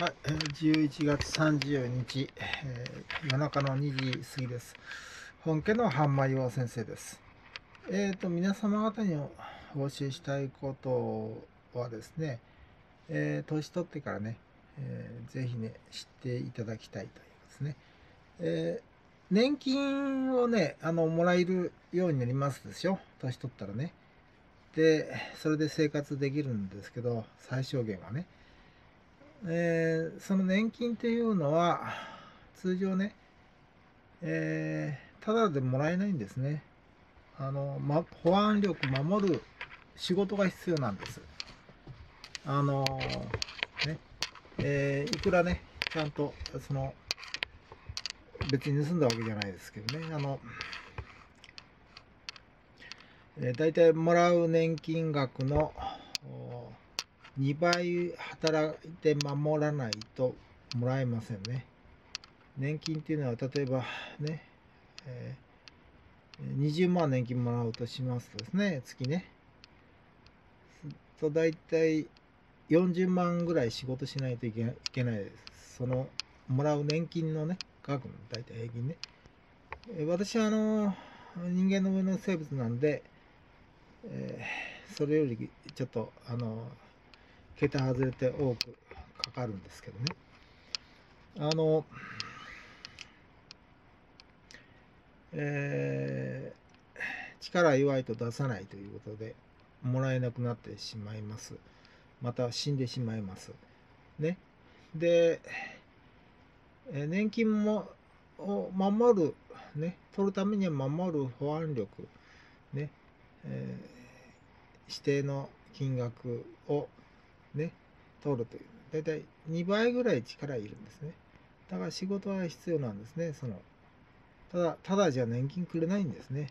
はい、11月30日、えー夜中の2時過ぎです。本家の半間洋先生です。えっ、と、皆様方にお教えしたいことはですね、えー年取ってからね、えーぜひね、知っていただきたいというですね。え年金をね、あの、もらえるようになりますですよ。年取ったらね。で、それで生活できるんですけど、最小限はね。えーその年金っていうのは、通常ね、えーただでもらえないんですね。あの、ま、保安力守る仕事が必要なんです。あのね、えーいくらね、ちゃんと、その、別に盗んだわけじゃないですけどね、あの、えー、大体もらう年金額の2倍働いて守らないともらえませんね。年金っていうのは例えばね、えー20万年金もらうとしますとですね、月ね。と大体40万ぐらい仕事しないといけいけないです。そのもらう年金のね、額の大体平均ね。えー私はあの人間の上の生物なんで、えーそれよりちょっとあの桁外れて多くかかるんですけどね。あのえー力弱いと出さないということでもらえなくなってしまいます。また死んでしまいます。ね。で年金もを守るね取るためには守る保安力ね、えー指定の金額をね取るという。大体2倍ぐらい力いるんですね。だから仕事は必要なんですねその。ただただじゃ年金くれないんですね。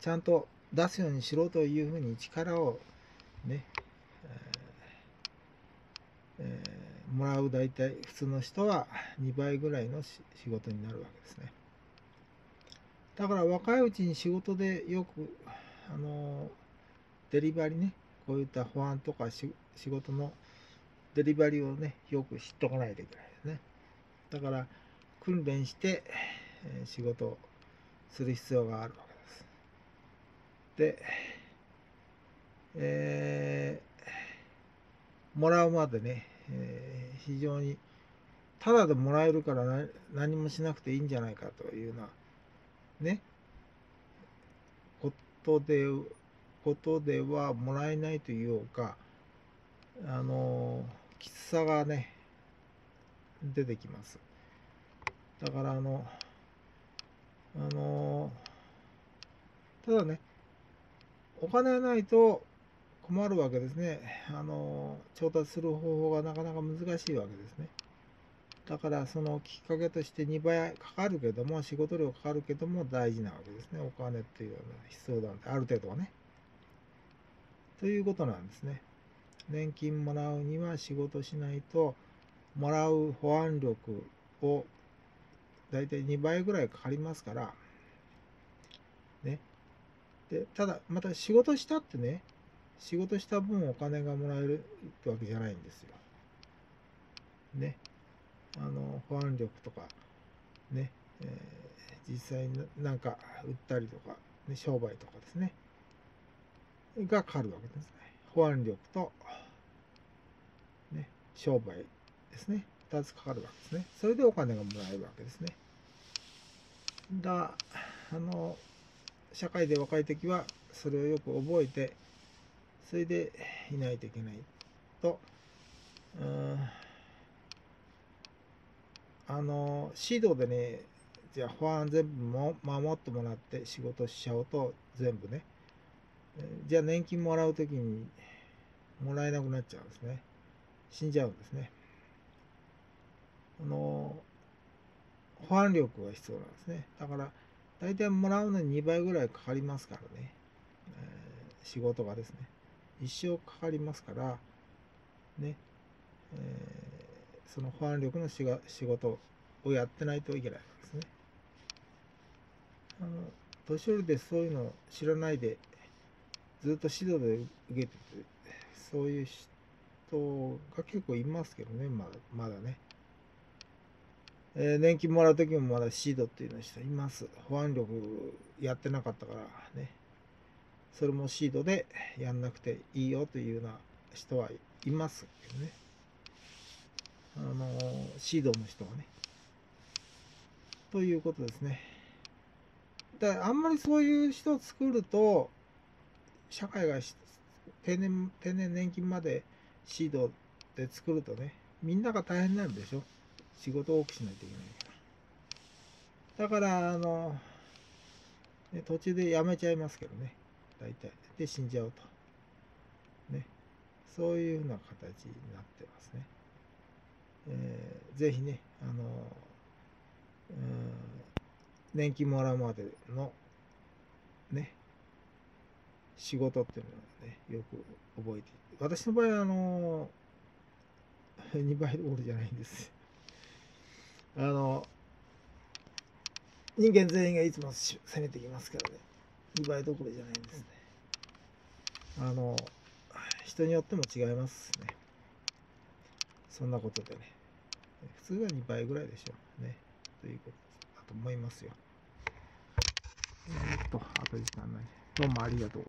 ちゃんと出すようにしろというふうに力をね、えーえーもらう大体普通の人は2倍ぐらいの仕事になるわけですね。だから若いうちに仕事でよくあのデリバリーねこういった保安とか仕事のデリバリーをねよく知っとかないといけないですね。だから訓練して、え仕事をする必要があるわけです。でえーもらうまでね、えー非常にただでもらえるから何もしなくていいんじゃないかというようなねことでことではもらえないというかあのきつさがね出てきます。だからあのあのただねお金がないと困るわけですね。あの調達する方法がなかなか難しいわけですね。だからそのきっかけとして2倍かかるけども仕事量かかるけども大事なわけですね。お金っていうのは必要なんである程度はね。ということなんですね。年金もらうには仕事しないともらう保安力をだいたい2倍ぐらいかかりますから。ね。でただまた仕事したってね仕事した分お金がもらえるってわけじゃないんですよ。ね。あの保安力とかね、えー実際になんか売ったりとか、ね、商売とかですね。がかかるわけですね。保安力と、ね、商売ですね。2つかかるわけですね。それでお金がもらえるわけですね。だあの社会で若い時はそれをよく覚えてそれでいないといけないとうんあの指導でねじゃあ保安全部も守ってもらって仕事しちゃうと全部ねじゃあ年金もらう時にもらえなくなっちゃうんですね。死んじゃうんですね。あの保安力が必要なんですね。だから大体もらうのに2倍ぐらいかかりますからね、えー仕事がですね。一生かかりますからね、えーその保安力の仕が仕事をやってないといけないわけですね。あの年寄りでそういうのを知らないでずっと指導で受けててそういう人が結構いますけどね、まだまだね。えー年金もらう時もまだシードっていうの人います。保安力やってなかったからね。それもシードでやんなくていいよというような人はいますけどね。あのーシードの人はね。ということですね。だあんまりそういう人を作ると、社会が定年定年年金までシードで作るとね、みんなが大変になるでしょ？仕事を多くしないといけないから。だから、あの、ね、途中で辞めちゃいますけどね、大体。で、死んじゃうと。ね。そういうふうな形になってますね。えーぜひね、あの、うん、年金もらうまでの、ね、仕事っていうのはね、よく覚えて。私の場合は、あの、2倍どころじゃないんです。あの、人間全員がいつも攻めてきますからね、2倍どころじゃないんですね。あの、人によっても違いますね。そんなことでね。普通は2倍ぐらいでしょうね。ということだと思いますよ。えっと、あと時間ない。どうもありがとう。